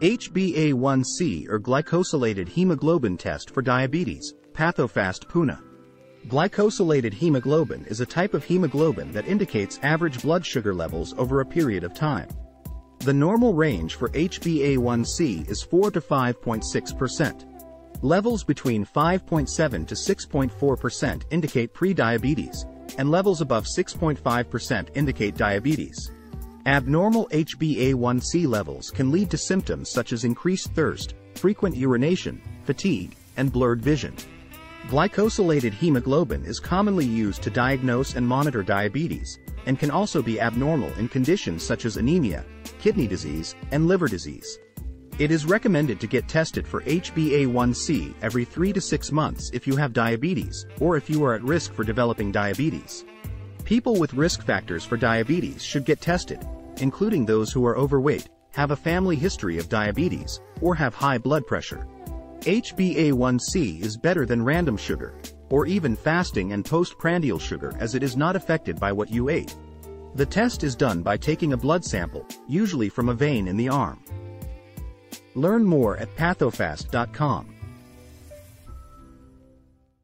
HbA1c or glycosylated hemoglobin test for diabetes, PathoFast Pune. Glycosylated hemoglobin is a type of hemoglobin that indicates average blood sugar levels over a period of time. The normal range for HbA1c is 4 to 5.6%. Levels between 5.7 to 6.4% indicate prediabetes, and levels above 6.5% indicate diabetes. Abnormal HbA1c levels can lead to symptoms such as increased thirst, frequent urination, fatigue, and blurred vision. Glycosylated hemoglobin is commonly used to diagnose and monitor diabetes, and can also be abnormal in conditions such as anemia, kidney disease, and liver disease. It is recommended to get tested for HbA1c every 3 to 6 months if you have diabetes, or if you are at risk for developing diabetes. People with risk factors for diabetes should get tested, including those who are overweight, have a family history of diabetes, or have high blood pressure. HbA1c is better than random sugar, or even fasting and postprandial sugar as it is not affected by what you ate. The test is done by taking a blood sample, usually from a vein in the arm. Learn more at pathofast.com.